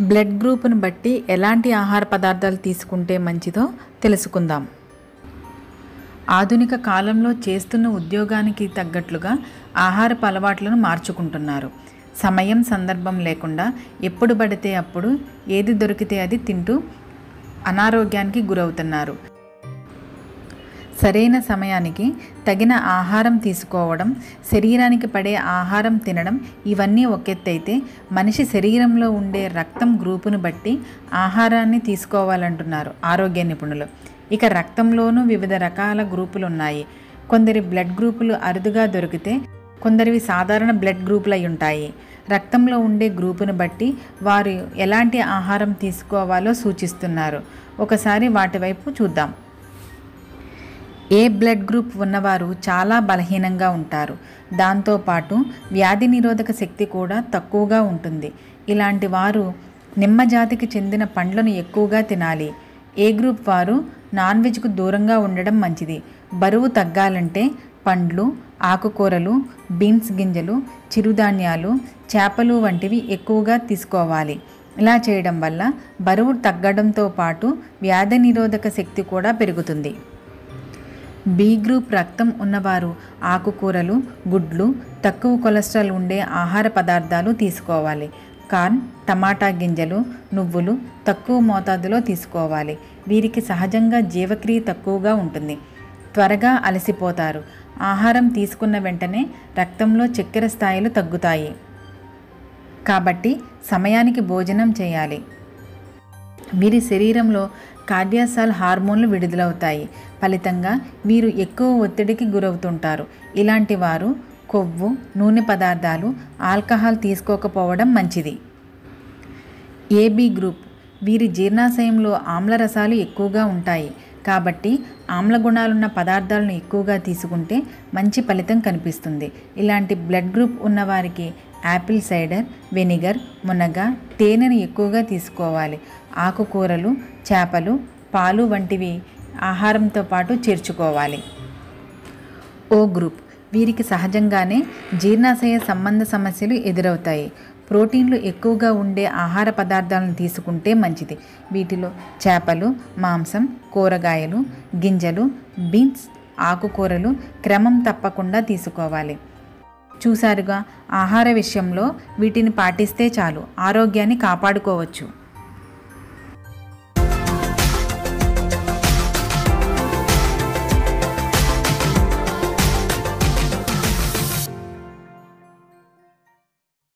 Blood గ్రూప్ను బట్టి ఎలాంటి ఆహార పదార్థాలు తీసుకుంటే మంచిదో తెలుసుకుందాం. ఆధునిక కాలంలో చేస్తున్న ఉద్యోగానికి తగ్గట్లుగా ఆహారపు అలవాట్లను మార్చుకుంటున్నారు. సమయం సందర్భం లేకుండా ఎప్పుడు పడితే అప్పుడు ఏది దొరికితే అది తింటూ అనారోగ్యానికి గురవుతున్నారు. సరైన సమయానికి తగిన ఆహారం తీసుకోవడం శరీరానికి పడే ఆహారం తినడం ఇవన్నీ ఒకెత్తైతే మనిషి శరీరంలో ఉండే రక్తం గ్రూపును బట్టి ఆహారాన్ని తీసుకోవాలంటున్నారు ఆరోగ్య నిపుణులు. ఇక రక్తంలోనూ వివిధ రకాల గ్రూపులు ఉన్నాయి కొందరి బ్లడ్ గ్రూపులు అరుదుగా దొరికితే కొందరివి సాధారణ బ్లడ్ గ్రూపులు అయి ఉంటాయి. రక్తంలో ఉండే గ్రూపును బట్టి వారు ఎలాంటి ఆహారం తీసుకోవాలో సూచిస్తున్నారు. ఒకసారి వాటి వైపు చూద్దాం. ఏ బ్లడ్ గ్రూప్ ఉన్నవారు చాలా బలహీనంగా ఉంటారు. దాంతోపాటు వ్యాధి నిరోధక శక్తి కూడా తక్కువగా ఉంటుంది. ఇలాంటి వారు నిమ్మ జాతికి చెందిన పండ్లను ఎక్కువగా తినాలి. ఏ గ్రూప్ వారు నాన్ వెజ్కు దూరంగా ఉండడం మంచిది. బరువు తగ్గాలంటే పండ్లు ఆకుకూరలు బీన్స్ గింజలు చిరుధాన్యాలు చేపలు వంటివి ఎక్కువగా తీసుకోవాలి. ఇలా చేయడం వల్ల బరువు తగ్గడంతో పాటు వ్యాధి నిరోధక శక్తి కూడా పెరుగుతుంది. బి గ్రూప్ రక్తం ఉన్నవారు ఆకుకూరలు గుడ్లు తక్కువ కొలెస్ట్రాల్ ఉండే ఆహార పదార్థాలు తీసుకోవాలి. కార్న్ టమాటా గింజలు నువ్వులు తక్కువ మోతాదులో తీసుకోవాలి. వీరికి సహజంగా జీవక్రియ తక్కువగా ఉంటుంది. త్వరగా అలసిపోతారు. ఆహారం తీసుకున్న వెంటనే రక్తంలో చక్కెర స్థాయిలు తగ్గుతాయి. కాబట్టి సమయానికి భోజనం చేయాలి. వీరి శరీరంలో కార్డియాసాల్ హార్మోన్లు విడుదలవుతాయి. ఫలితంగా వీరు ఎక్కువ ఒత్తిడికి గురవుతుంటారు. ఇలాంటి వారు కొవ్వు నూనె పదార్థాలు ఆల్కహాల్ తీసుకోకపోవడం మంచిది. AB group. వీరి జీర్ణాశయంలో ఆమ్లరసాలు ఎక్కువగా ఉంటాయి. కాబట్టి ఆమ్ల గుణాలున్న పదార్థాలను ఎక్కువగా తీసుకుంటే మంచి ఫలితం కనిపిస్తుంది. ఇలాంటి బ్లడ్ గ్రూప్ ఉన్నవారికి యాపిల్ సైడర్ వెనిగర్ మునగ తేనెను ఎక్కువగా తీసుకోవాలి. ఆకుకూరలు చేపలు పాలు వంటివి ఆహారంతో పాటు చేర్చుకోవాలి. O group. వీరికి సహజంగానే జీర్ణాశయ సంబంధ సమస్యలు ఎదురవుతాయి. ప్రోటీన్లు ఎక్కువగా ఉండే ఆహార పదార్థాలను తీసుకుంటే మంచిది. వీటిలో చేపలు మాంసం కూరగాయలు గింజలు బీన్స్ ఆకుకూరలు క్రమం తప్పకుండా తీసుకోవాలి. చూశారుగా. ఆహార విషయంలో వీటిని పాటిస్తే చాలు. ఆరోగ్యాన్ని కాపాడుకోవచ్చు.